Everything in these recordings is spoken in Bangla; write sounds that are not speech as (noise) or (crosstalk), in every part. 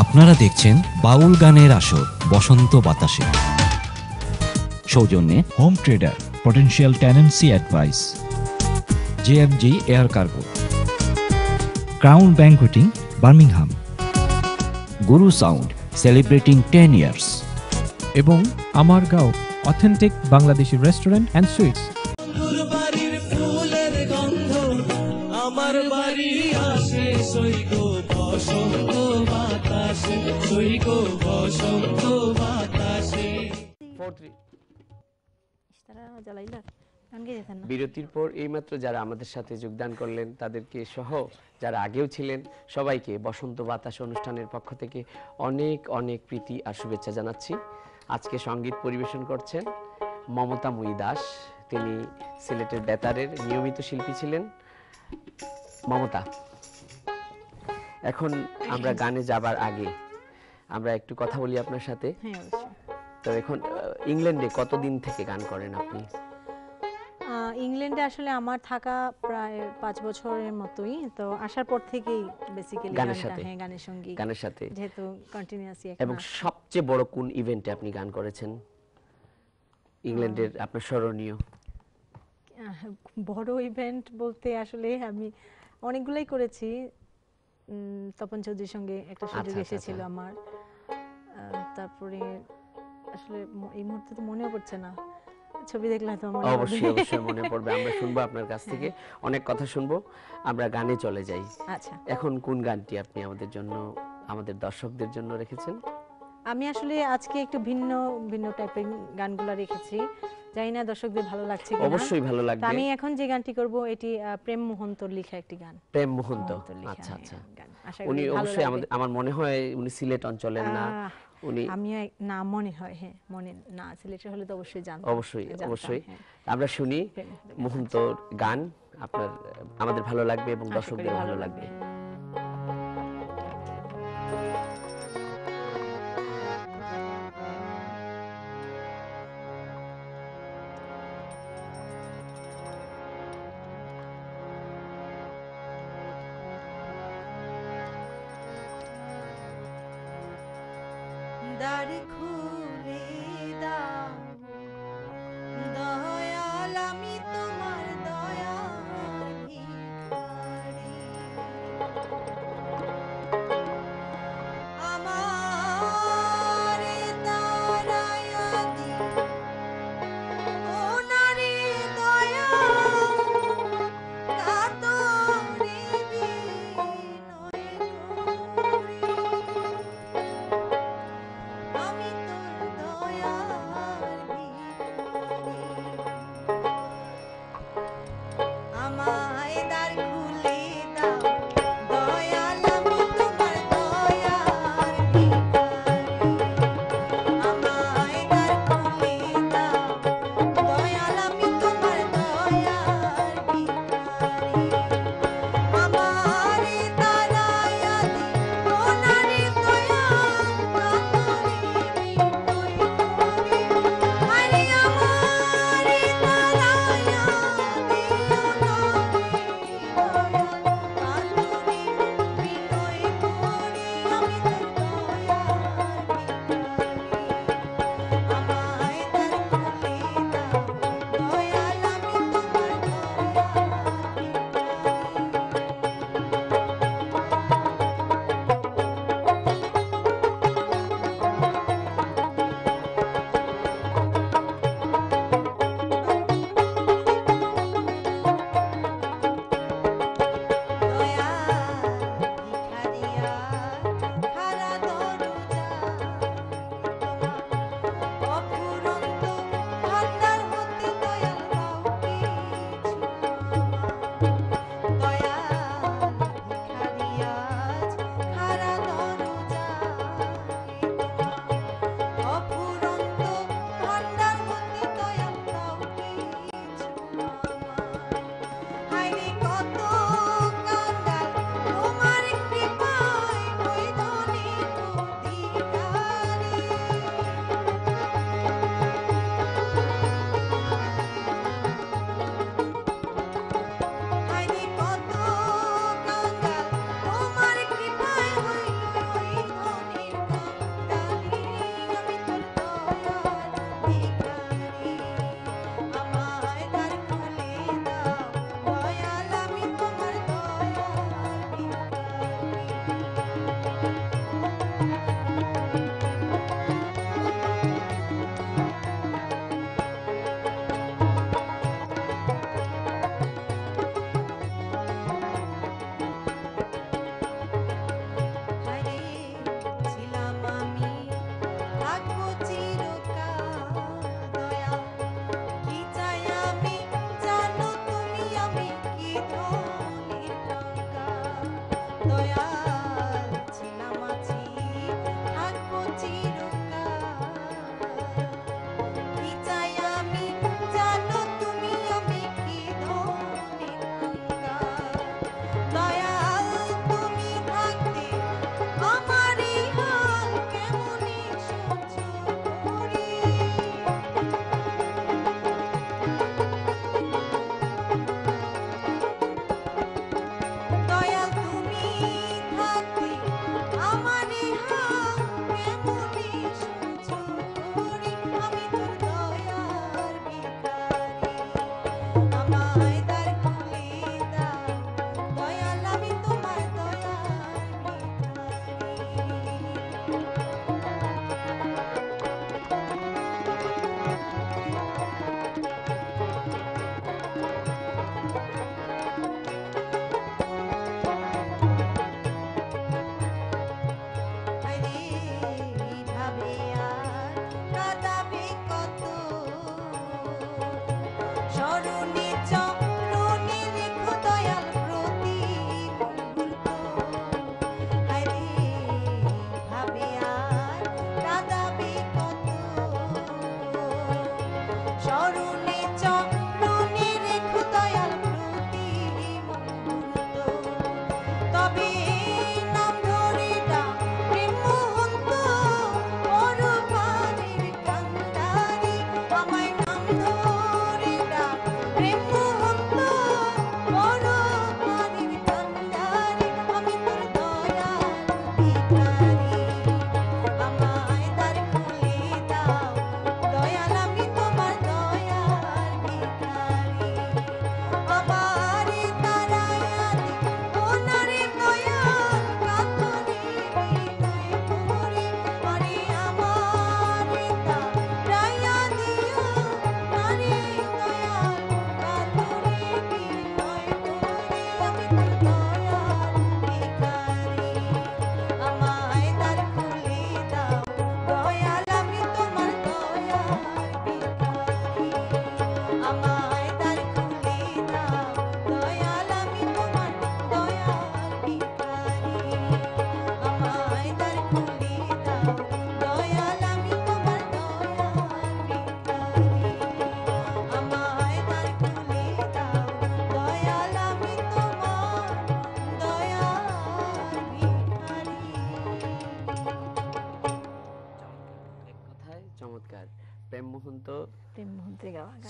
আপনারা দেখছেন বাউল গানের আসর, বসন্ত বাতাসে। সৌজন্যে home trader potential tenancy advice JFG air cargo crown banqueting Birmingham Guru sound celebrating ten years এবং Amar Gaon authentic Bangladeshi restaurant and sweets বসন্ত বাতাসে। বিরতির পর এইমাত্র যারা আমাদের সাথে যোগদান করলেন তাদেরকে সহ যারা আগেও ছিলেন সবাইকে বসন্ত বাতাস অনুষ্ঠানের পক্ষ থেকে অনেক অনেক প্রীতি আর শুভেচ্ছা জানাচ্ছি। আজকে সংগীত পরিবেশন করছেন মমতা মুই দাস। তিনি সিলেটের বেতারের নিয়মিত শিল্পী ছিলেন। মমতা এখন আমরা গানে যাবার আগে আমরা একটু কথা বলি আপনার সাথে। হ্যাঁ তো এখন ইংল্যান্ডে কতদিন থেকে গান করেন আপনি? ইংল্যান্ডে আসলে আমার থাকা প্রায় পাঁচ বছরের মতোই। তো আসার পর থেকেই বেসিক্যালি গানের সাথে? হ্যাঁ গানের সঙ্গী। গানের সাথে? যেহেতু কন্টিনিউয়াসলি এবং সবচেয়ে বড় কোন ইভেন্টে আপনি গান করেছেন? ইংল্যান্ডের আপনার স্মরণীয়। বড় ইভেন্ট বলতে আসলে আমি অনেকগুলাই করেছি। তপন চৌধুরীর সঙ্গে একটা সুযোগ আচ্ছা, আচ্ছা, এসেছিল আচ্ছা। আমার। তারপরে আসলে এই মুহূর্তে তো মনেও পড়ছে না। ছবি দেখলে তো মনে অবশ্যই অবশ্যই মনে পড়বে। (laughs) আমরা শুনব আপনার কাছ থেকে। অনেক কথা শুনব। আমরা গানে চলে যাই। আচ্ছা। এখন কোন গানটি আপনি আমাদের জন্য আমাদের দর্শকদের জন্য রেখেছেন? আমি আসলে আজকে একটু ভিন্ন ভিন্ন টাইপের গানগুলো রেখেছি। জানি না দর্শকদের ভালো লাগছে কিনা। অবশ্যই ভালো লাগবে। আমি এখন যে গানটি করব এটি প্রেম মোহন্তর লেখা একটি গান। প্রেম মোহন্তর লেখা, আচ্ছা আচ্ছা। উনি অবশ্যই আমাদের আমার মনে হয় উনি সিলেট অঞ্চলের না। উনি আমিও এক- না মনে হয় হ্যাঁ মনে না সিলেটের হলে তো অবশ্যই জানতাম। অবশ্যই অবশ্যই। হ্যাঁ। আমরা শুনি। মুহূর্তর গান। আপনার আমাদের ভালো লাগবে এবং দর্শকদের ভালো লাগবে। দ্বার খুলে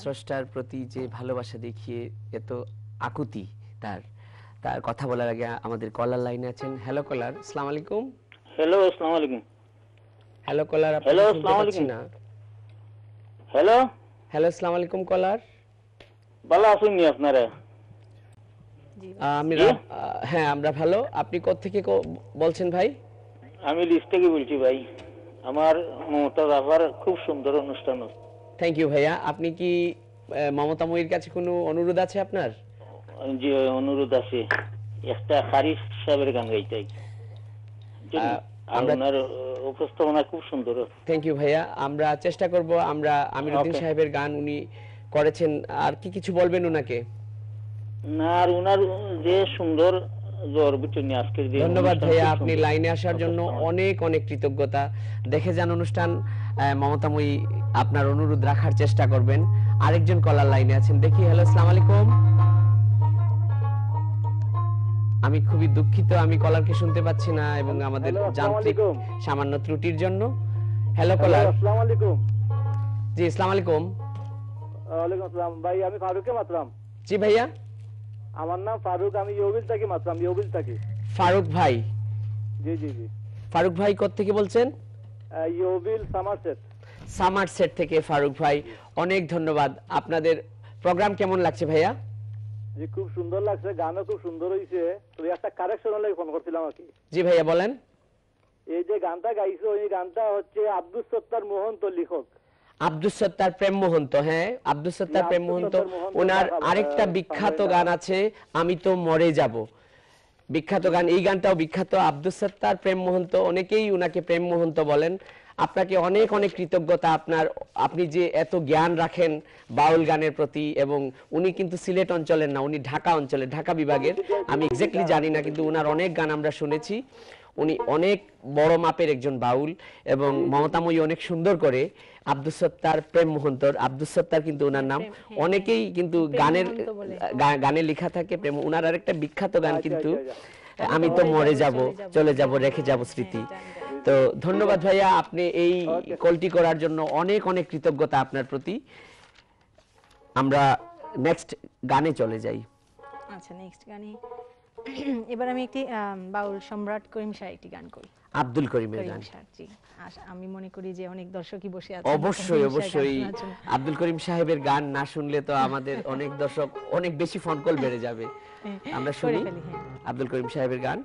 স্রষ্টার প্রতি যে ভালোবাসা দেখিয়ে এত আকুতি তার তার কথা বলার আগে আমাদের কলার লাইনে আছেন। হ্যালো কলার আসসালামু আলাইকুম। হ্যালো আসসালামু আলাইকুম। হ্যালো কলার শুনতে আসসালামু আলাইকুম। না? হ্যালো হ্যালো আসসালামু আলাইকুম কলার। ভালো আছেন নি আপনারা? আমি হ্যাঁ আমরা ভালো। আপনি কোত্থেকে থেকে বলছেন ভাই? আমি লিস্ট থেকে বলছি ভাই। আমার মমতা আবার খুব সুন্দর অনুষ্ঠান হচ্ছে। থ্যাংক ইউ ভাইয়া। আপনি কি মমতা ময়ীর কাছে কোনো অনুরোধ আছে আপনার? যে অনুরোধ আছে। একটা হারিস সাহেবের গান গাইতে আহ, উপস্থাপনা খুব সুন্দর। থ্যাংক ইউ ভাইয়া। আমরা চেষ্টা করব আমরা আমিরুদ্দিন সাহেবের গান উনি করেছেন। আর কি কিছু বলবেন ওনাকে না আর ওনার যে সুন্দর ধন্যবাদ ভাইয়া। আপনি লাইনে আসার জন্য অনেক অনেক কৃতজ্ঞতা। দেখে যান অনুষ্ঠান মমতাময়ী আপনার অনুরোধ রাখার চেষ্টা করবেন। আরেকজন কলার লাইনে আছেন। দেখি হ্যালো আসসালামু আলাইকুম আমি খুবই দুঃখিত আমি কলারকে শুনতে পাচ্ছি না এবং আমাদের যান্ত্রিক সামান্য ত্রুটির জন্য। Hello caller. আসসালামু আলাইকুম। জি আসসালামু আলাইকুম ওয়ালাইকুম আসসালাম। ভাই আমি ফারুককে মাতলাম। জি ভাইয়া। আমার নাম ফারুক আমি ইউবিল থেকে মাতলাম ইউবিল থেকে ফারুক ভাই। জি জি জি। ফারুক ভাই থেকে বলছেন? ইউবিল সামারসেট। সামার সেট থেকে ফারুক ভাই অনেক ধন্যবাদ। আপনাদের প্রোগ্রাম কেমন লাগছে ভাইয়া? জি খুব সুন্দর লাগছে গানও খুব সুন্দর হয়েছে তো একটা কারেকশন লাগে ফোন করছিলাম আর কি। জি ভাইয়া বলেন। এই যে গানটা গাইছো এই গানটা হচ্ছে আব্দুল সত্তার মোহন্ত লেখক। আব্দুল সত্তার প্রেম মোহন্ত হ্যাঁ? আব্দুল সত্তার প্রেম মোহন্ত ওনার আরেকটা বিখ্যাত গান। আছে আমি তো মরে যাব। বিখ্যাত গান এই গানটাও বিখ্যাত। আব্দুল সত্তার প্রেম মোহন্ত অনেকেই উনাকে প্রেম মোহন্ত বলেন। আপনাকে অনেক অনেক কৃতজ্ঞতা। আপনার আপনি যে এত জ্ঞান রাখেন বাউল গানের প্রতি এবং উনি কিন্তু সিলেট অঞ্চলের না উনি ঢাকা অঞ্চলের ঢাকা বিভাগের। আমি এক্স্যাক্টলি জানি না কিন্তু উনার অনেক গান আমরা শুনেছি। উনি অনেক বড় মাপের একজন বাউল এবং মমতাময়ী অনেক সুন্দর করে। আব্দুল সত্তার প্রেম মোহন্তর আব্দুল সত্তার কিন্তু ওনার নাম। হ্যাঁ, অনেকেই কিন্তু গানের গানে লেখা থাকে প্রেম ওনার আরেকটা বিখ্যাত গান আচ্ছা, কিন্তু আচ্ছা, আমি তো মরে যাব চলে যাব। রেখে যাব স্মৃতি। তো ধন্যবাদ ভাইয়া আপনি এই কলটি করার জন্য অনেক অনেক কৃতজ্ঞতা আপনার প্রতি। আমরা নেক্সট গানে চলে যাই। আচ্ছা নেক্সট গানে। এবার আমি একটি বাউল সম্রাট করিম শাহ একটি গান করি। আব্দুল করিমের করিম গান। জি। আমি মনে করি যে অনেক দর্শকই বসে আছে অবশ্যই অবশ্যই। আব্দুল করিম সাহেবের গান না শুনলে তো আমাদের অনেক দর্শক অনেক বেশি ফোন কল বেড়ে যাবে। আমরা শুনি। হ্যাঁ। আব্দুল করিম সাহেবের গান।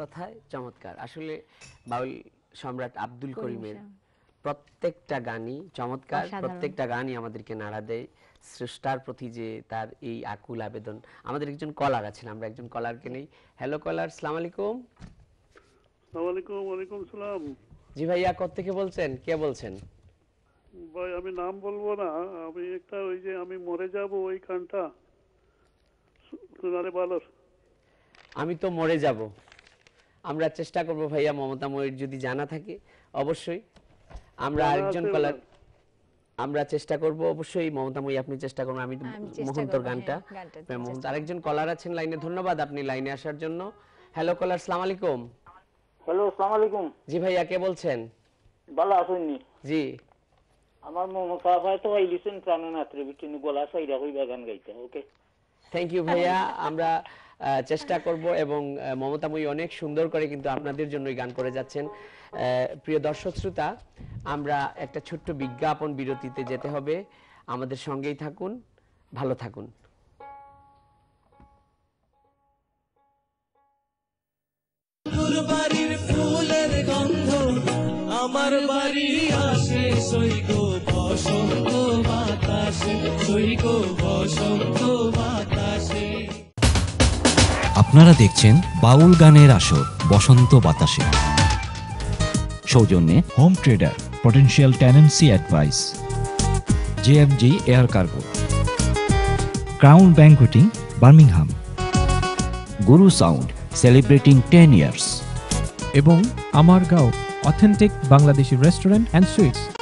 কথায় চমৎকার। আসলে বাউল সম্রাট আব্দুল করিমের প্রত্যেকটা গানই চমৎকার প্রত্যেকটা গানই আমাদেরকে নাড়া দেয়। স্রষ্টার প্রতি যে তার এই আকুল আবেদন। আমাদের একজন কলার আছেন আমরা একজন কলারকে নেই। হ্যালো কলার সালাম আলাইকুম। আসসালামাইকুম ওয়ালাইকুম সালাম। জি ভাইয়া কত থেকে বলছেন? কে বলছেন? ভাই আমি নাম বলব না। আমি একটা ওই যে আমি মরে যাব ওই গানটা। সোনারে বালর আমি তো মরে যাব। আমরা চেষ্টা করব ভাইয়া মমতা ময়ূর যদি জানা থাকে অবশ্যই। আমরা আরেকজন কলার আমরা চেষ্টা করব অবশ্যই মমতা মই আপনি চেষ্টা করুন আমি মোহন্তর গানটা। হ্যাঁ, হ্যাঁ, মোহন্ত আরেকজন কলার আছেন লাইনে ধন্যবাদ আপনি লাইনে আসার জন্য। হ্যালো কলার সালাম আলাইকুম হ্যালো আসসালামু আলাইকুম জি ভাইয়া কে বলছেন? ভালো আছেননি জি। আমার মমতা ভাই তো আইলিছেন প্রাণনাথের ভিতরে গলা সাইরা কইবা গান গাইতে ওকে? থ্যাংক ইউ ভাইয়া আমরা আহ, চেষ্টা করব এবং মমতাময়ী অনেক সুন্দর করে কিন্তু আপনাদের জন্যই গান করে যাচ্ছেন। প্রিয় দর্শক শ্রোতা, আমরা একটা ছোট্ট বিজ্ঞাপন বিরতিতে যেতে হবে। আমাদের সঙ্গেই থাকুন, ভালো থাকুন। বাড়ির আমার বাড়ি আসে সৈগ বসন্ত বাতাসে সৈগ বসন্ত বাতাসে আপনারা দেখছেন বাউল গানের আসর, বসন্ত বাতাসে। সৌজন্যে home trader potential tenancy advice JFG air cargo crown banqueting Birmingham Guru sound celebrating ten years এবং Amar Gaon authentic Bangladeshi restaurant and sweets